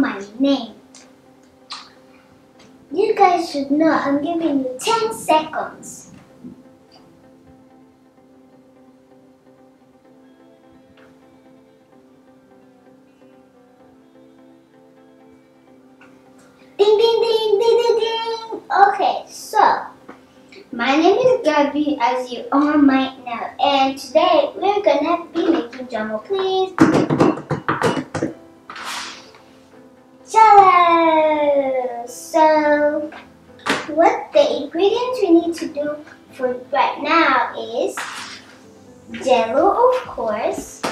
my name. You guys should know I'm giving you 10 seconds. Ding ding ding ding ding ding. Okay, so my name is Gabby, as you all might know, and today we're gonna be making Jello Please. Of course.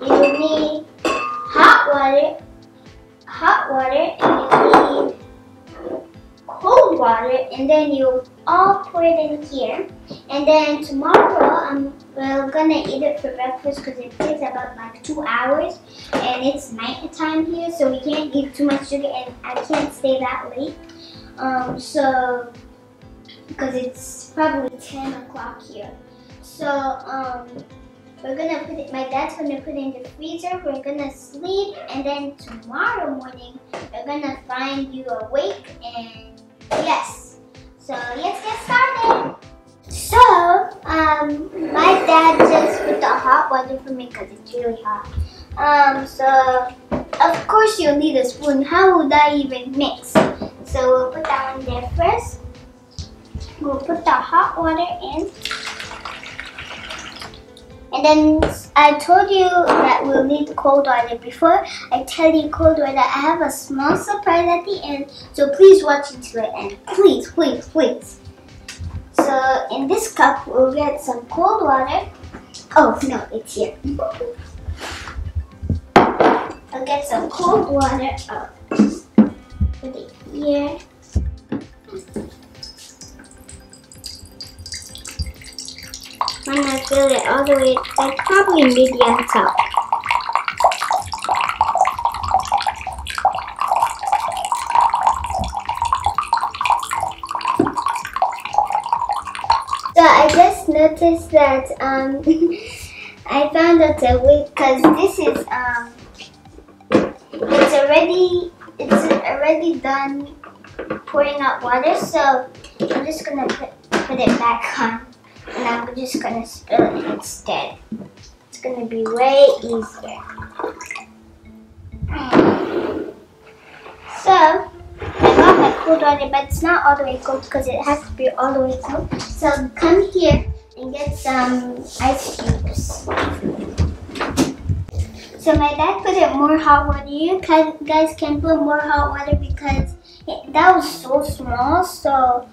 You need hot water, hot water, and you need cold water and then you all pour it in here and then tomorrow I'm we're gonna eat it for breakfast because it takes about like two hours and it's night time here so we can't eat too much sugar and I can't stay that late um so because it's probably 10 o'clock here so um we're gonna put it my dad's gonna put it in the freezer we're gonna sleep and then tomorrow morning we're gonna find you awake and Yes. So let's get started. So, um, my dad just put the hot water for me because it's really hot. Um, so, of course you'll need a spoon. How would I even mix? So we'll put that one there first. We'll put the hot water in. And then I told you that we'll need cold water. Before I tell you cold water, I have a small surprise at the end. So please watch until the end. Please, please, please. So in this cup, we'll get some cold water. Oh, no, it's here. I'll get some cold water. Oh, put it here. I'm gonna fill it all the way, like probably on top. So I just noticed that um, I found out a way because this is um, it's already it's already done pouring out water. So I'm just gonna put put it back on and I'm just gonna spill it instead. It's gonna be way easier. So, I got my cold water, but it's not all the way cold because it has to be all the way cold. So come here and get some ice cubes. So my dad put in more hot water. You guys can put more hot water because it, that was so small. So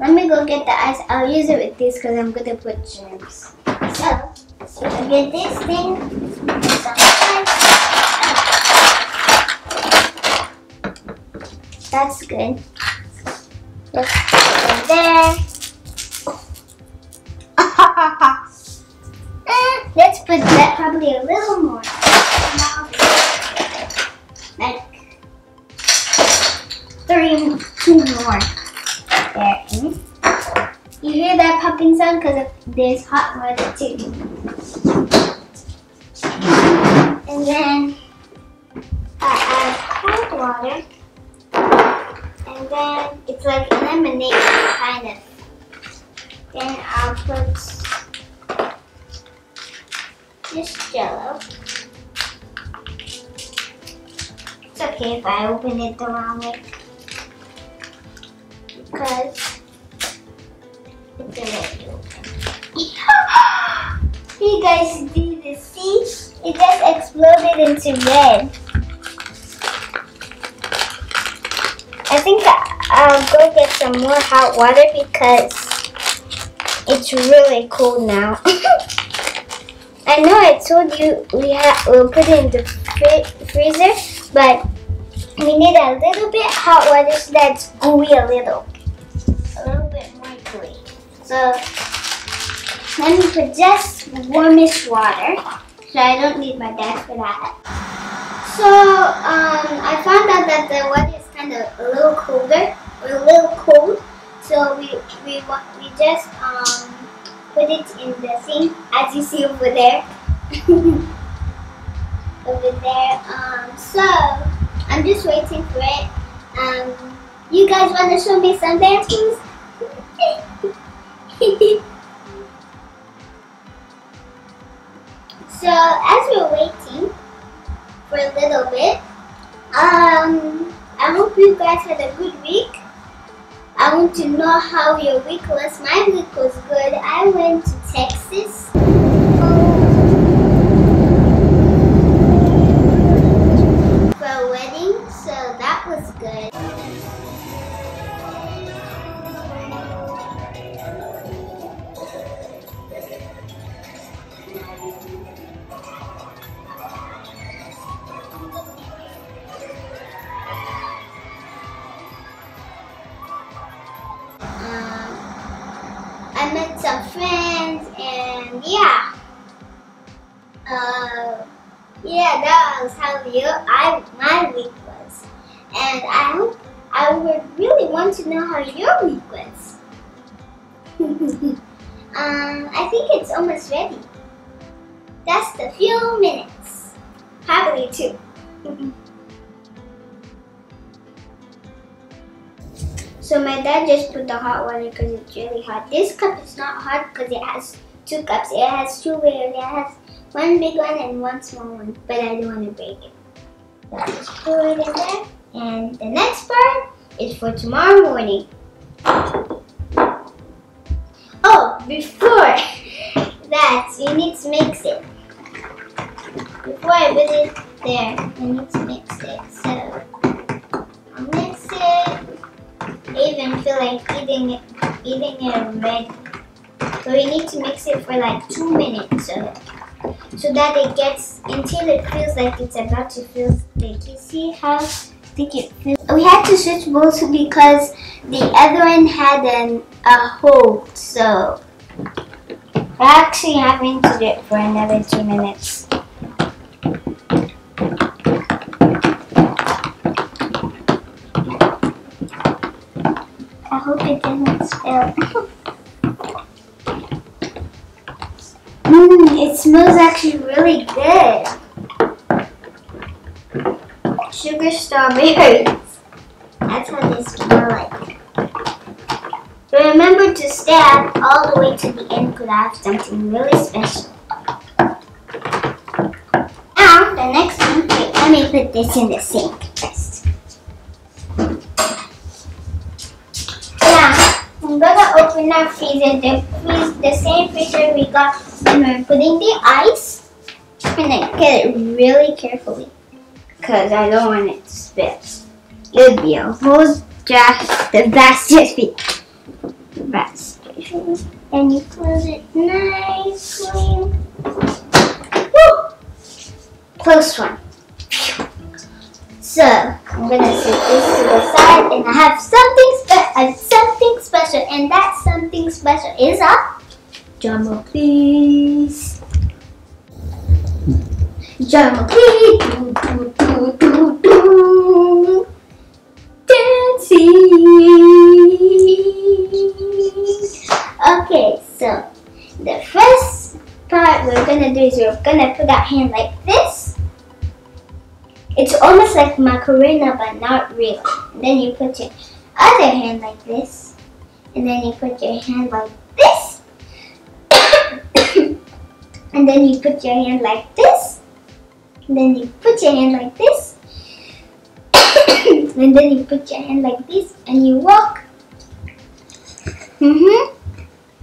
let me go get the ice. I'll use it with this because I'm gonna put gems. So, so get this thing. That's good. It there. There's hot water too. And then I add cold water. And then it's like lemonade kind of. Then I'll put this jello. It's okay if I open it the wrong way because it's already open. you guys do this, see? It just exploded into red. I think I'll um, go get some more hot water because it's really cold now. I know I told you we have we'll put it in the freezer, but we need a little bit hot water so that's gooey a little a little bit more gooey. So let me put just warmest water. So I don't need my dad for that. So um, I found out that the water is kind of a little colder or a little cold. So we we we just um, put it in the sink as you see over there. over there. Um, so I'm just waiting for it. Um, you guys want to show me some dance moves? so as we're waiting for a little bit, um, I hope you guys had a good week. I want to know how your week was. My week was good. I went to Texas. That was how your I my week was, and I hope I would really want to know how your week was. um, I think it's almost ready. Just a few minutes, probably two. So my dad just put the hot water because it's really hot. This cup is not hot because it has two cups. It has two layers. It has one big one and one small one, but I don't want to break it. So I just pour it in there. And the next part is for tomorrow morning. Oh, before that, you need to mix it. Before I put it there, I need to mix it. So I'll mix it. I even feel like eating it, eating it already. So you need to mix it for like two minutes, so so that it gets until it feels like it's about to feel thick. You see how thick it feels? We had to switch bowls because the other one had an a hole, so we're actually having to do it for another two minutes. I hope it doesn't spill. Mmm, it smells actually really good. Sugar strawberries. That's what they smell like. Remember to stay all the way to the end because I have something really special. Now, the next one, wait, let me put this in the sink first. Now, I'm gonna open our freezer, the, freeze, the same freezer we got we're putting the ice. And then get it really carefully. Because I don't want it to spill. It would be a whole draft, the basket basket. And you close it nicely. Woo! Close one. So I'm gonna set this to the side, and I have something something special, and that something special is a Drumroll, please. Do, do, do, do, do. Dancing. Okay, so the first part we're gonna do is we're gonna put our hand like this. It's almost like Macarena, but not really. And then you put your other hand like this. And then you put your hand like this. And then you put your hand like this. And then you put your hand like this. and then you put your hand like this and you walk. Mm-hmm.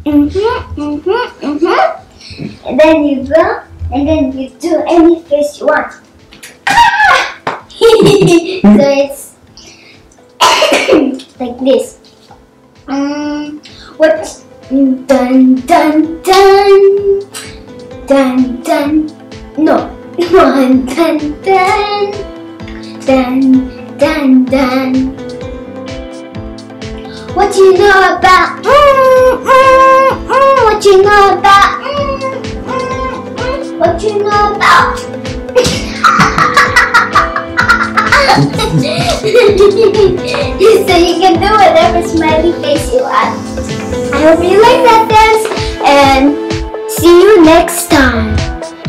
Mm-hmm. Mm-hmm. Mm-hmm. And then you go and then you do any face you want. so it's like this. Um, what? Dun dun dun dun dun. No, one dun dun dun dun dun. What you know about? Mm, mm, mm, what you know about? Mm, mm, mm, what you know about? so you can do whatever smiley face you want. I hope you like that dance and See you next time.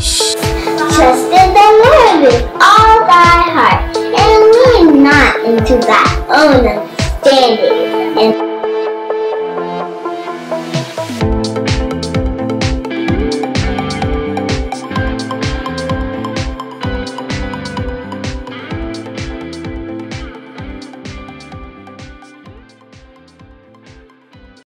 Shh. Trust in the Lord with all thy heart, and lean not into thy own understanding. And